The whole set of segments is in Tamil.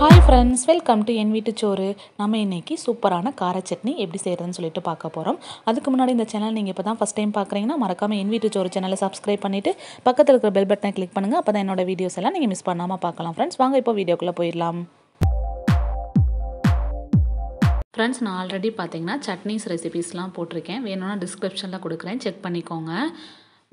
ஹாய் ஃப்ரெண்ட்ஸ் வெல்கம் டு என் வீட்டு சோறு. நம்ம இன்றைக்கி சூப்பரான கார சட்னி எப்படி செய்கிறதுன்னு சொல்லிட்டு பார்க்க போகிறோம் அதுக்கு முன்னாடி இந்த சேனல் நீங்கள் இப்போ தான் ஃபஸ்ட் டைம் பார்க்குறீங்கன்னா மறக்காமல் என் வீட்டு சோறு சேனலை சப்ஸ்கிரைப் பண்ணிவிட்டு பக்கத்தில் இருக்கிற பெல் பட்டனை கிளிக் பண்ணுங்கள் அப்போ தான் என்னோட வீடியோஸ் எல்லாம் நீங்கள் மிஸ் பண்ணாமல் பார்க்கலாம் ஃப்ரெண்ட்ஸ் வாங்க இப்போ வீடியோக்குள்ளே போயிடலாம். ஃப்ரெண்ட்ஸ் நான் ஆல்ரெடி பார்த்தீங்கன்னா சட்னிஸ் ரெசிபீஸ்லாம் போட்டிருக்கேன். வேணும்னா டிஸ்கிரிப்ஷனில் கொடுக்குறேன். செக் பண்ணிக்கோங்க.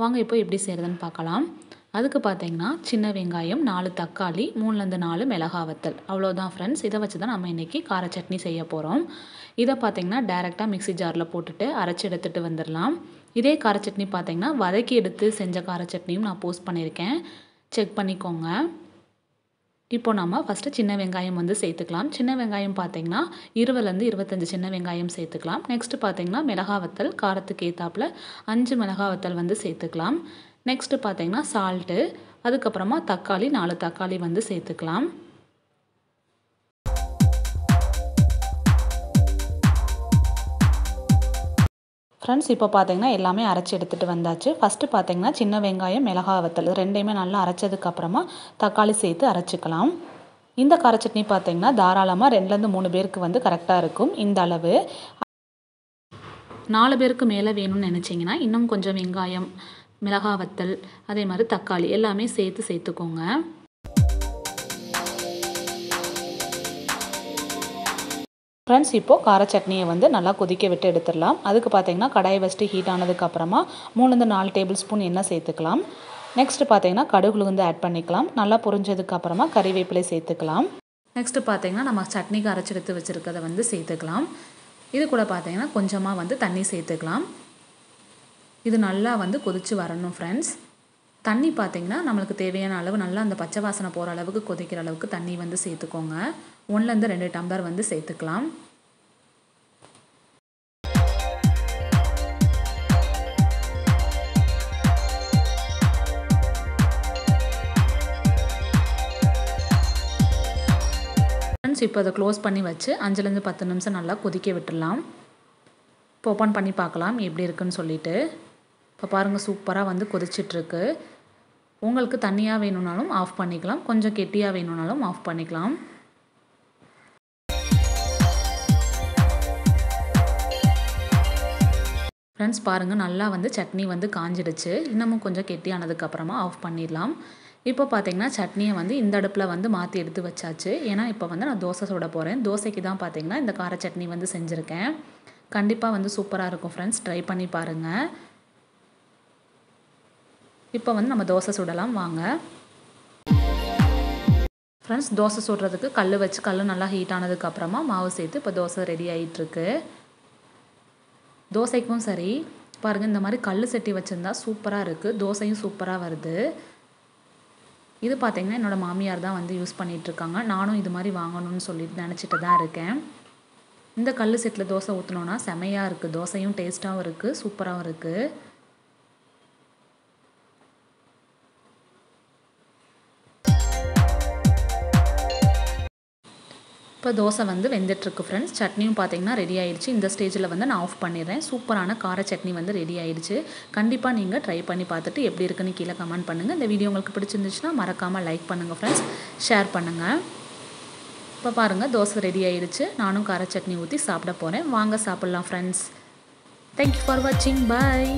வாங்க இப்போ எப்படி செய்கிறதுன்னு பார்க்கலாம். அதுக்கு பார்த்தீங்கன்னா சின்ன வெங்காயம் நாலு தக்காளி மூணுலேருந்து நாலு மிளகா வத்தல். அவ்வளோதான் ஃப்ரெண்ட்ஸ் இதை வச்சு தான் நம்ம இன்றைக்கி கார சட்னி செய்ய போகிறோம் இதை பார்த்தீங்கன்னா டேரெக்டாக மிக்ஸி ஜாரில் போட்டுட்டு அரைச்சி எடுத்துகிட்டு வந்துடலாம். இதே கார சட்னி பார்த்தீங்கன்னா வதக்கி எடுத்து செஞ்ச கார சட்னியும் நான் போஸ்ட் பண்ணியிருக்கேன். செக் பண்ணிக்கோங்க. இப்போ நம்ம ஃபஸ்ட்டு சின்ன வெங்காயம் வந்து சேர்த்துக்கலாம். சின்ன வெங்காயம் பார்த்தீங்கன்னா இருபதுலேருந்து இருபத்தஞ்சி சின்ன வெங்காயம் சேர்த்துக்கலாம். நெக்ஸ்ட்டு பார்த்தீங்கன்னா மிளகா வத்தல் காரத்துக்கு ஏற்றாப்புல அஞ்சு மிளகா வத்தல் வந்து சேர்த்துக்கலாம். நெக்ஸ்ட்டு பார்த்தீங்கன்னா சால்ட்டு அதுக்கப்புறமா தக்காளி நாலு தக்காளி வந்து சேர்த்துக்கலாம். ஃப்ரெண்ட்ஸ் இப்போ பார்த்தீங்கன்னா எல்லாமே அரைச்சி எடுத்துகிட்டு வந்தாச்சு. ஃபஸ்ட்டு பார்த்தீங்கன்னா சின்ன வெங்காயம் மிளகா வத்தல் ரெண்டையுமே நல்லா அரைச்சதுக்கப்புறமா தக்காளி சேர்த்து அரைச்சிக்கலாம். இந்த கார சட்னி பார்த்தீங்கன்னா தாராளமாக ரெண்டுலேருந்து மூணு பேருக்கு வந்து கரெக்டாக இருக்கும். இந்த அளவு. நாலு பேருக்கு மேலே வேணும்னு நினச்சிங்கன்னா இன்னும் கொஞ்சம் வெங்காயம் மிளகா வத்தல் அதே மாதிரி தக்காளி எல்லாமே சேர்த்து சேர்த்துக்கோங்க. ஃப்ரெண்ட்ஸ் இப்போது கார சட்னியை வந்து நல்லா கொதிக்க விட்டு எடுத்துடலாம். அதுக்கு பார்த்தீங்கன்னா கடாயை வச்சுட்டு ஹீட் ஆனதுக்கப்புறமா மூணுலேருந்து நாலு டேபிள் ஸ்பூன் எண்ணெய் சேர்த்துக்கலாம். நெக்ஸ்ட்டு பார்த்தீங்கன்னா கடுகு உளுந்து ஆட் பண்ணிக்கலாம். நல்லா புரிஞ்சதுக்கப்புறமா கறிவேப்பிலை சேர்த்துக்கலாம். நெக்ஸ்ட்டு பார்த்தீங்கன்னா நம்ம சட்னிக்கு அரைச்சி எடுத்து வச்சுருக்கதை வந்து சேர்த்துக்கலாம். இது கூட பார்த்தீங்கன்னா கொஞ்சமாக வந்து தண்ணி சேர்த்துக்கலாம். இது நல்லா வந்து கொதித்து வரணும் ஃப்ரெண்ட்ஸ் தண்ணி பார்த்திங்கன்னா நம்மளுக்கு தேவையான அளவு நல்லா அந்த பச்சை வாசனை போகிற அளவுக்கு கொதிக்கிற அளவுக்கு தண்ணி வந்து சேர்த்துக்கோங்க. ஒன்றுலேருந்து ரெண்டு டம்ளர் வந்து சேர்த்துக்கலாம். ஃப்ரெண்ட்ஸ் இப்போ அதை க்ளோஸ் பண்ணி வச்சு அஞ்சுலேருந்து பத்து நிமிஷம் நல்லா கொதிக்க விட்டுடலாம். இப்போ ஓப்பன் பண்ணி பார்க்கலாம் எப்படி இருக்குன்னு சொல்லிட்டு. இப்போ பாருங்கள் சூப்பராக வந்து கொதிச்சிட்ருக்கு. உங்களுக்கு தண்ணியாக வேணும்னாலும் ஆஃப் பண்ணிக்கலாம். கொஞ்சம் கெட்டியாக வேணும்னாலும் ஆஃப் பண்ணிக்கலாம். ஃப்ரெண்ட்ஸ் பாருங்கள் நல்லா வந்து சட்னி வந்து காஞ்சிடுச்சு. இன்னமும் கொஞ்சம் கெட்டியானதுக்கப்புறமா ஆஃப் பண்ணிடலாம். இப்போ பார்த்தீங்கன்னா சட்னியை வந்து இந்த அடுப்பில் வந்து மாற்றி எடுத்து வச்சாச்சு. ஏன்னா இப்போ வந்து நான் தோசை சுட போகிறேன் தோசைக்கு தான் பார்த்தீங்கன்னா இந்த கார சட்னி வந்து செஞ்சுருக்கேன். கண்டிப்பாக வந்து சூப்பராக இருக்கும் ஃப்ரெண்ட்ஸ். ட்ரை பண்ணி பாருங்கள் இப்போ வந்து நம்ம தோசை சுடலாம் வாங்க. ஃப்ரெண்ட்ஸ் தோசை சுடுறதுக்கு கல் வச்சு கல் நல்லா ஹீட் ஆனதுக்கப்புறமா மாவு சேர்த்து இப்போ தோசை ரெடி ஆகிட்டுருக்கு தோசைக்கும் சரி பாருங்கள் இந்த மாதிரி கல் சட்டி வச்சுருந்தா சூப்பராக இருக்குது தோசையும் சூப்பராக வருது. இது பார்த்திங்கன்னா என்னோடய மாமியார் தான் வந்து யூஸ் பண்ணிகிட்ருக்காங்க நானும் இது மாதிரி வாங்கணும்னு சொல்லிட்டு நினச்சிட்டு தான் இருக்கேன். இந்த கல் செட்டில் தோசை ஊற்றினோன்னா செமையாக இருக்குது தோசையும் டேஸ்ட்டாகவும் இருக்குது சூப்பராகவும் இருக்குது இப்போ தோசை வந்து வெந்துட்டுருக்கு ஃப்ரெண்ட்ஸ் சட்னியும் பார்த்தீங்கன்னா ரெடி ஆயிடுச்சு. இந்த ஸ்டேஜில் வந்து நான் ஆஃப் பண்ணிடுறேன். சூப்பரான கார சட்னி வந்து ரெடி ஆயிடுச்சு. கண்டிப்பாக நீங்கள் ட்ரை பண்ணி பார்த்துட்டு எப்படி இருக்குன்னு கீழே கமெண்ட் பண்ணுங்கள் இந்த வீடியோ உங்களுக்கு பிடிச்சிருந்துச்சுன்னா மறக்காமல் லைக் பண்ணுங்கள் ஃப்ரெண்ட்ஸ் ஷேர் பண்ணுங்கள் இப்போ பாருங்கள் தோசை ரெடி ஆயிடுச்சு. நானும் கார சட்னி ஊற்றி சாப்பிட போகிறேன் வாங்க சாப்பிட்லாம் ஃப்ரெண்ட்ஸ் தேங்க்யூ ஃபார் வாட்சிங் பாய்